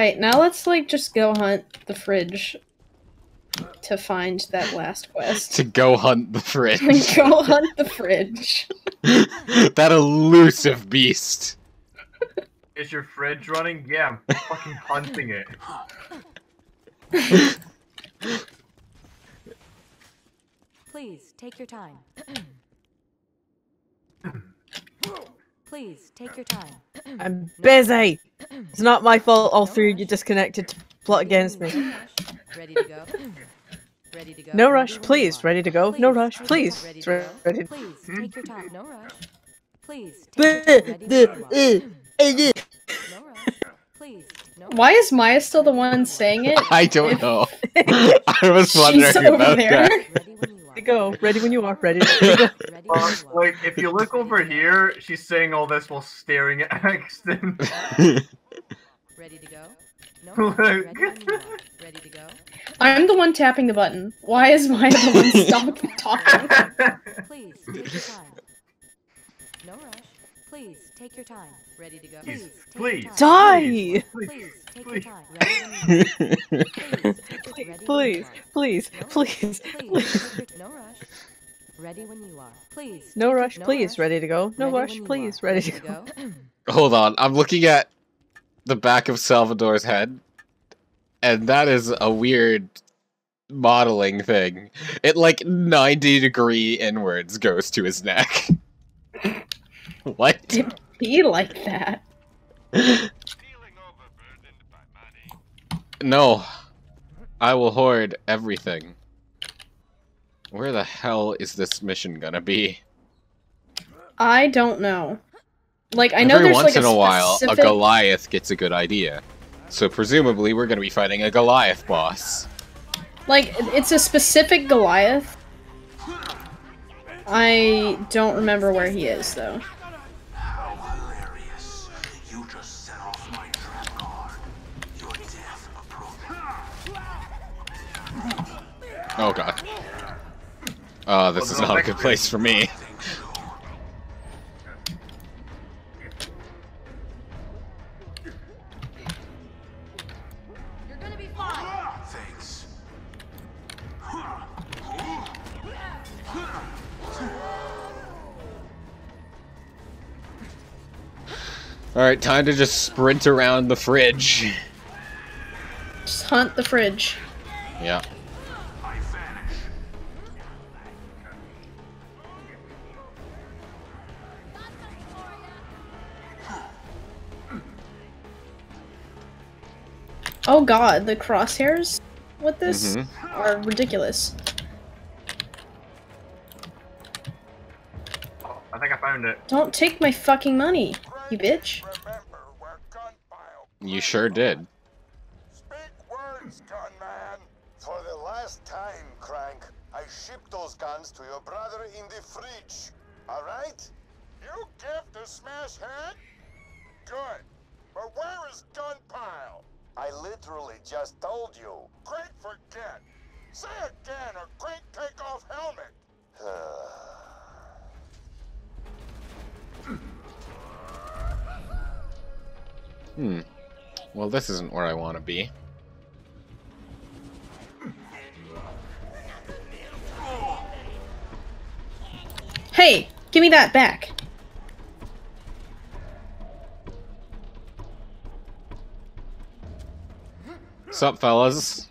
Alright, now let's like just go hunt the fridge to find that last quest. To go hunt the fridge. go hunt the fridge. that elusive beast. Is your fridge running? Yeah, I'm fucking hunting it. Please take your time. Please take your time. I'm busy. It's not my fault. All three of you disconnected to plot against me. Ready to go. Ready to go. No rush, please. Ready to go. No rush, please. Ready It's to go. Please take your time. No rush. Please Buh, take your time. Ready the, when you are. No rush. Please. No Why is Maya still the one saying it? I don't know. I was wondering She's over about there. that. Ready when you are. Ready to go. Ready when you are. Ready to. Ready Uh, like, if you look over here, she's saying all this while staring at Axton. Ready to go. No rush. Ready when you are. Ready to go. I'm the one tapping the button. Why is Maya the one stop talking? Please take your time. No rush. Please take your time. Ready to go. Please, take please. Die! Please please. time. Ready when you are. Please. Ready when you Please, No rush. Ready when you are. Please. No rush, please. Ready to go. No rush, please. Ready to go. Hold on, I'm looking at the back of Salvador's head, and that is a weird modeling thing. It like 90 degree inwards goes to his neck. what? Be like that. No. I will hoard everything. Where the hell is this mission gonna be? I don't know. Like I know Every there's once like in a, while, a. Goliath gets a good idea. So presumably we're gonna be fighting a Goliath boss. Like it's a specific Goliath. I don't remember where he is though. Oh god. Uh, this is not a good place for me. You're gonna be fine. Thanks. Alright, time to just sprint around the fridge. Just hunt the fridge. Yeah. God, the crosshairs with this Mhm. are ridiculous. Oh, I think I found it. Don't take my fucking money, you bitch. Remember where gunpile. You sure did. Speak words, gunman. For the last time, Crank, I shipped those guns to your brother in the fridge. All right? You give to Smash Head? Good. But where is gunpile? I literally just told you. Crank forget. Say again or Crank take off helmet. Hmm. Well, this isn't where I want to be. Hey, give me that back. Sup, fellas?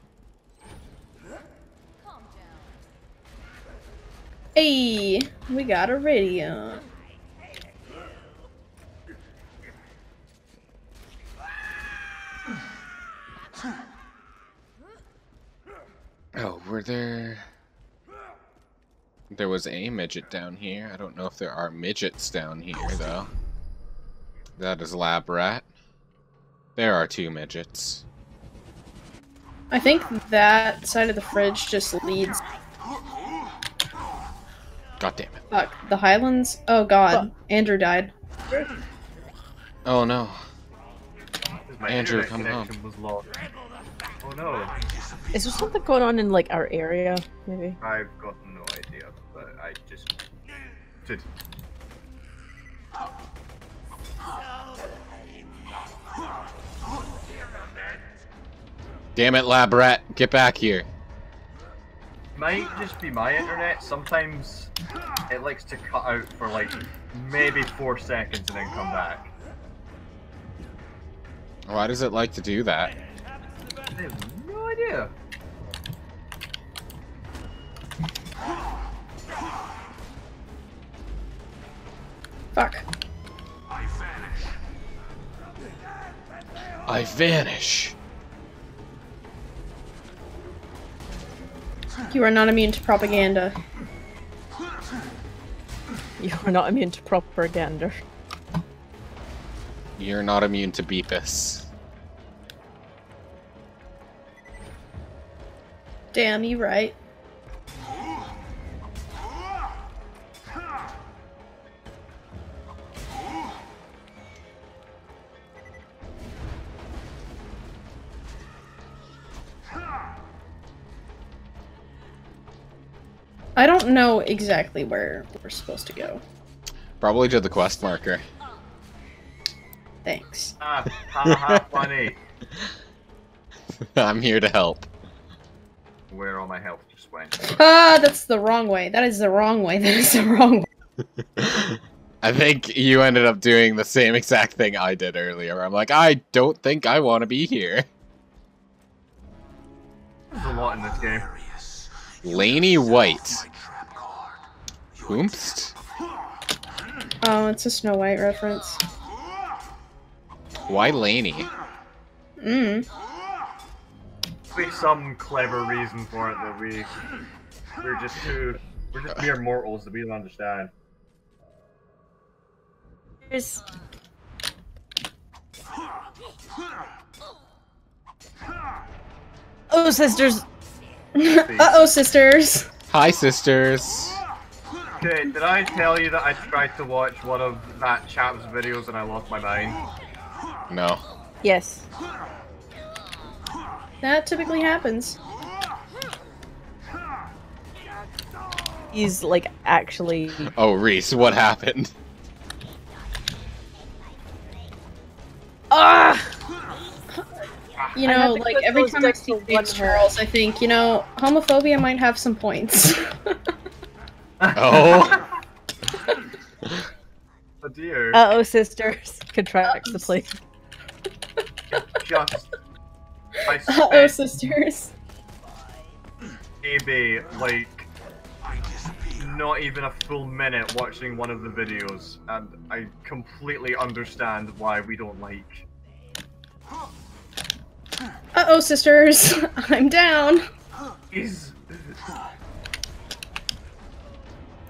Hey, we got a radio. Oh, were there... There was a midget down here. I don't know if there are midgets down here, though. That is Lab Rat. There are two midgets. I think that side of the fridge just leads. God damn it. Fuck, the Highlands? Oh god, Andrew died. Oh no. My Andrew, come home. was lost. Oh no, Is there something going on in like our area? Maybe. I've got no idea, but I just did. Damn it, lab rat, get back here. Might just be my internet. Sometimes it likes to cut out for like maybe four seconds and then come back. Why does it like to do that? I have no idea. Fuck. I vanish. I vanish. You are not immune to propaganda. You are not immune to propaganda. You're not immune to Beepus. Damn, you right. Don't know exactly where we're supposed to go. Probably to the quest marker. Thanks. Ah, ha ha, funny. I'm here to help. Where all my health just went. Ah, that's the wrong way. That is the wrong way. That is the wrong way. I think you ended up doing the same exact thing I did earlier. I'm like, I don't think I want to be here. There's a lot in this game. Hilarious. Laney White. My trap card. Oomst? Oh, it's a Snow White reference. Why Laney? Mm. Be some clever reason for it that we we're just too we're just mere mortals that we don't understand. There's Oh, sisters. uh oh, sisters. Hi, sisters. Okay, did I tell you that I tried to watch one of that chap's videos and I lost my mind? No. Yes. That typically happens. He's like actually. Oh, Rhys, what happened? Ah! You know, like every time I see for one Charles, I think, you know, homophobia might have some points. Oh. Oh dear. Uh oh, sisters. Contracts the plea. just uh oh, sisters. maybe like not even a full minute watching one of the videos, and I completely understand why we don't like. Uh oh, sisters. I'm down. Is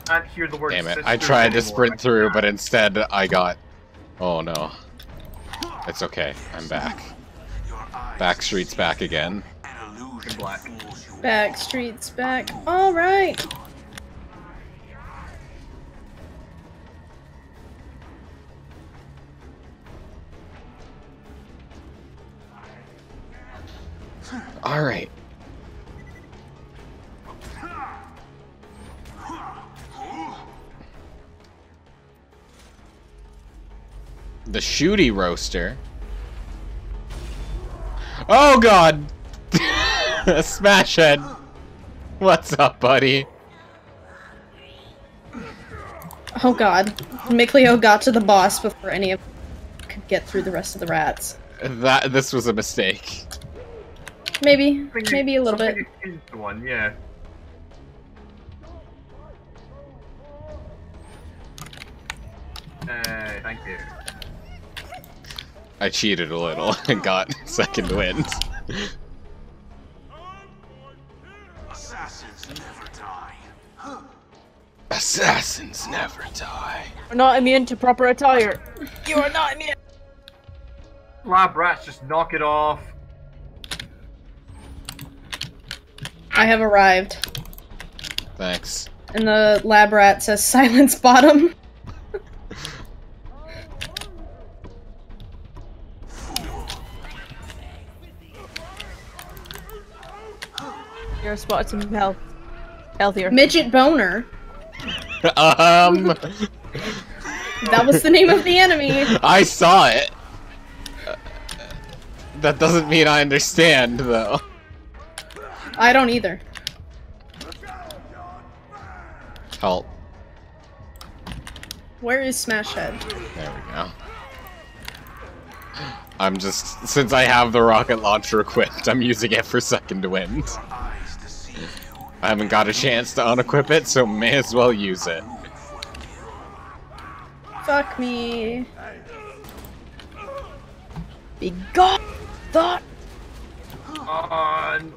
can't hear the word. Damn it. I tried to sprint through, but instead I got... Oh no. It's okay. I'm back. Backstreet's back again. An illusion In black. fools you. Back streets back. All right. Alright. The shooty roaster. Oh god! Smash head! What's up, buddy? Oh god. Mikleo got to the boss before any of could get through the rest of the rats. That this was a mistake. Maybe. Something Maybe a little bit. something One, yeah. Uh, thank you. I cheated a little and got second wind. Assassins never die. Assassins never die. We're not immune to proper attire. You are not immune. Lab rats, just knock it off. I have arrived. Thanks. And the lab rat says silence bottom. You're spotted some health. Healthier. Midget boner. um, That was the name of the enemy. I saw it. Uh, That doesn't mean I understand, though. I don't either. Help. Where is Smash Head? There we go. I'm just since I have the rocket launcher equipped, I'm using it for second wind. Eyes deceive you. I haven't got a chance to unequip it, so may as well use it. Fuck me. Be gone! Thought! On.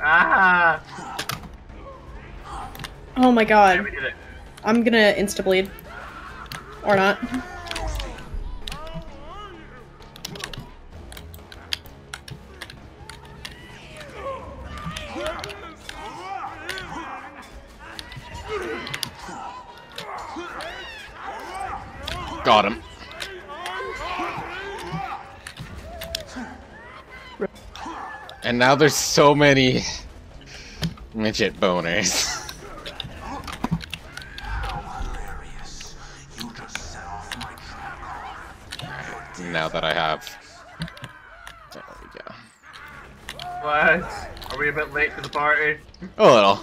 Ah! Oh my Yeah, god. we did it. I'm gonna insta bleed. Or not. Got him. And now there's so many midget boners. Hilarious. You just set off my trap card. now that I have. There we go. What? Are we a bit late to the party? A little.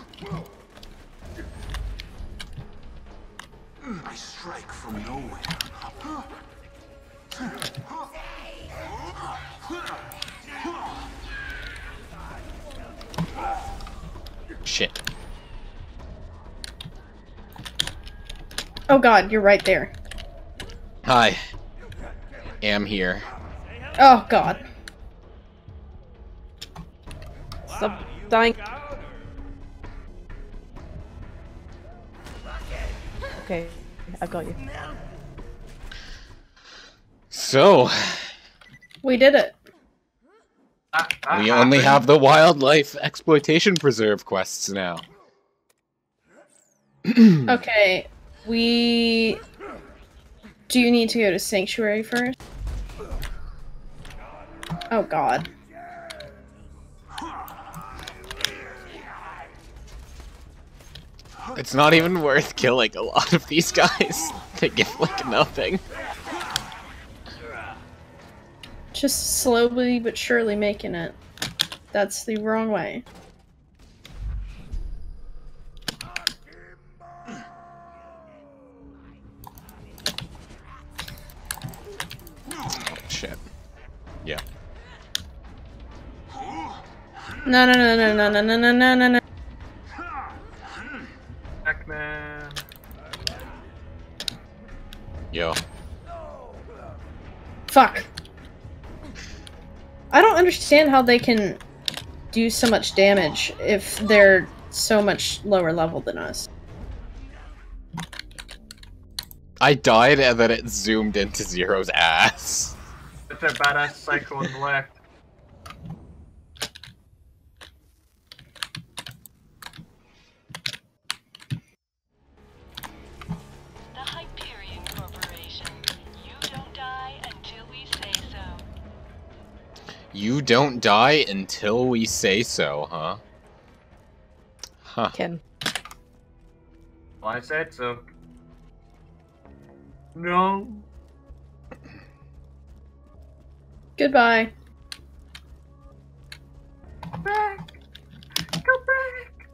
Oh god, you're right there. Hi. Am here. Oh god. Stop dying. Okay, I've got you. So, We did it. That- that we only have the wildlife exploitation preserve quests now. Okay. We do you need to go to Sanctuary first? Oh god. It's not even worth killing a lot of these guys. they give like nothing. Just slowly but surely making it. That's the wrong way. No no no no no no no no no no no. Pac-Man. Yo. Fuck. I don't understand how they can do so much damage if they're so much lower level than us. I died and then it zoomed into Zero's ass. It's a badass psycho on the left. Don't die until we say so, huh? Huh. Ken. Well, I said so. No. Goodbye. Back. Go back.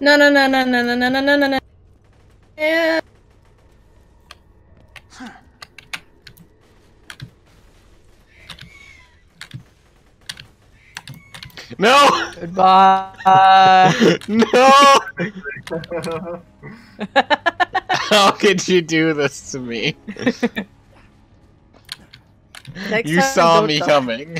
No no no no no no no no no no no. Yeah. No! Goodbye. no! How could you do this to me? Next you time, saw me die. coming.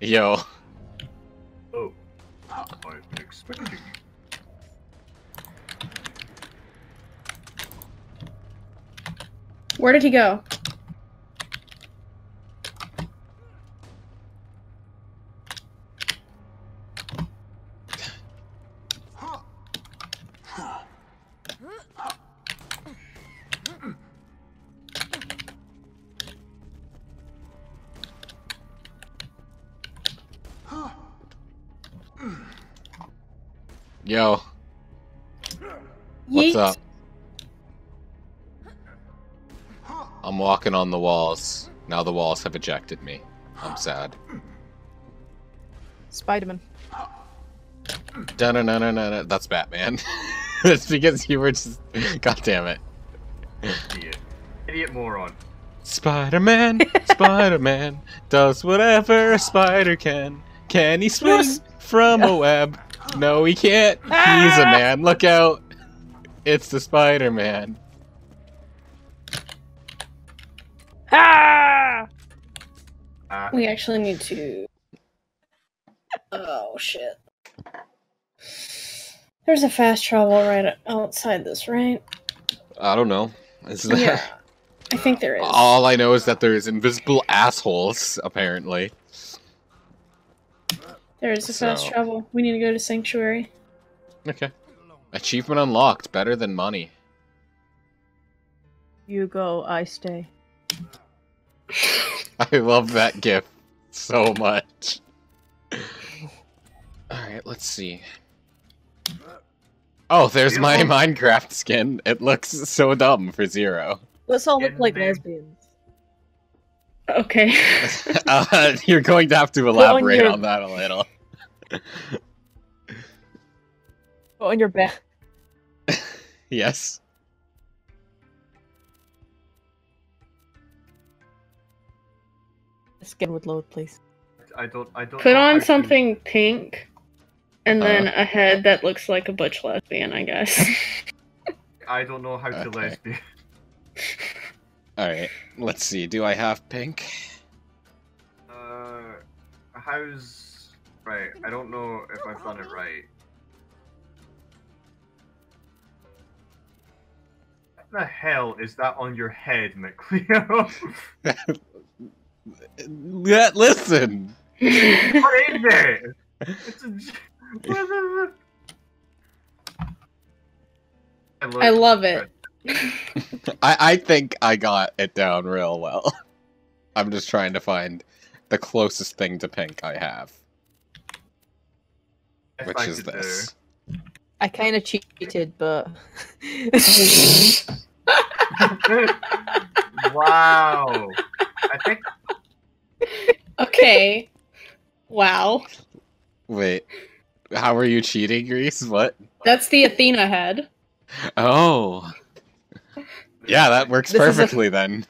Yo. Oh. I'm expecting. Where did he go? Yo. Yeet. What's up? Walking on the walls. Now the walls have ejected me. I'm sad. Spider-Man. Da-na-na-na-na. That's Batman. That's because you were just. God damn it. Idiot. Idiot moron. Spider-Man, Spider-Man does whatever a spider can. Can he swing Yes. from a web? No, he can't. He's a man. Look out! It's the Spider-Man. Ah! We actually need to. Oh shit. There's a fast travel right outside this, right? I don't know. Is that... Yeah. I think there is. All I know is that there's invisible assholes, apparently. There is a fast So- travel. We need to go to Sanctuary. Okay. Achievement unlocked. Better than money. You go, I stay. I love that gif so much. Alright, let's see. Oh, there's my Minecraft skin. It looks so dumb for zero. Let's all look like lesbians. Okay. Uh, you're going to have to on elaborate your- on that a little. Put on your back. Yes. Skin would load, please. I don't. I don't. Put on to- something pink, and then Uh-huh. a head that looks like a butch lesbian, I guess. I don't know how to Okay. lesbian. Alright, let's see. Do I have pink? Uh, how's right? I don't know if I've done it right. What the hell is that on your head, McLeo? Yeah, listen! what is it? It's a. j- What is it? I love it. I, I think I got it down real well. I'm just trying to find the closest thing to pink I have, If which I is could, this. I kind of cheated, but wow. I think okay. Wow. Wait, how are you cheating, Grease? What? That's the Athena head. Oh. Yeah, that works This is a- perfectly then.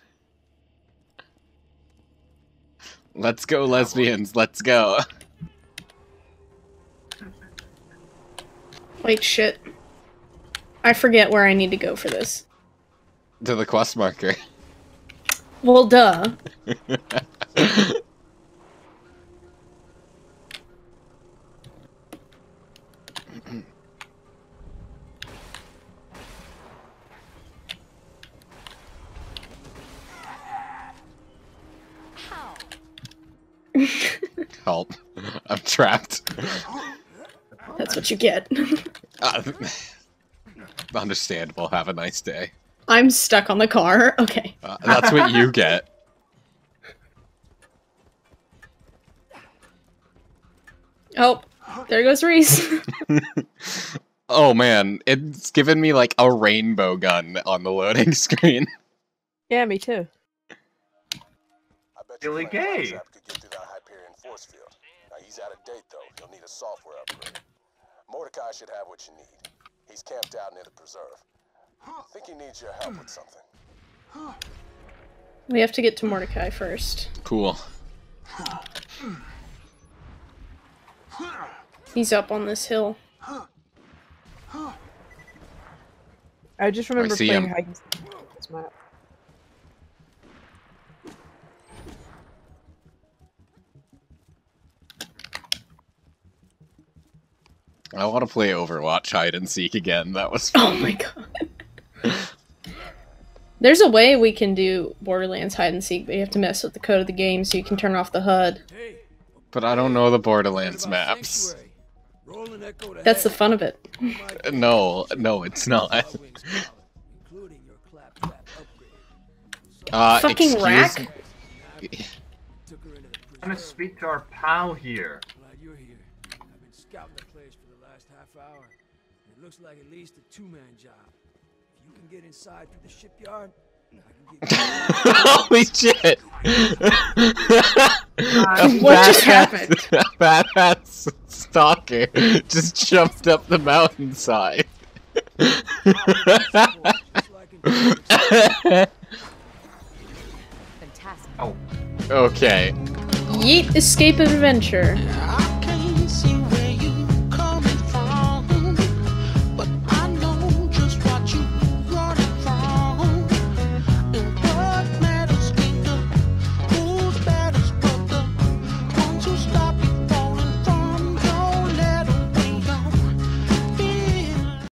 Let's go, lesbians. Let's go. Wait, shit. I forget where I need to go for this. To the quest marker. Well, duh. How? Help. I'm trapped. That's what you get. Uh, understandable. Have a nice day. I'm stuck on the car. Okay. Uh, that's what you get. Oh, there goes Rhys. oh man, it's given me like a rainbow gun on the loading screen. yeah, me too. I bet you Billy Frank Gay. He's out of date though. You'll need a software upgrade. Mordecai should have what you need. He's camped out near the preserve. I think he needs your help with something. we have to get to Mordecai first. Cool. He's up on this hill. I just remember see playing him. hide and seek on this map. I want to play Overwatch hide and seek again. That was fun. Oh my god. There's a way we can do Borderlands hide and seek, but you have to mess with the code of the game so you can turn off the HUD. But I don't know the Borderlands maps. That's the fun of it. No, no, it's not. Uh, Fucking excuse- rack? I'm gonna speak to our pal here. scouting the place for the last half hour. It looks like at least a two-man job. If you can get inside through the shipyard, I can give Holy shit! A What just happened? A badass stalker just jumped up the mountainside. Fantastic. Oh, okay. Yeet escape adventure.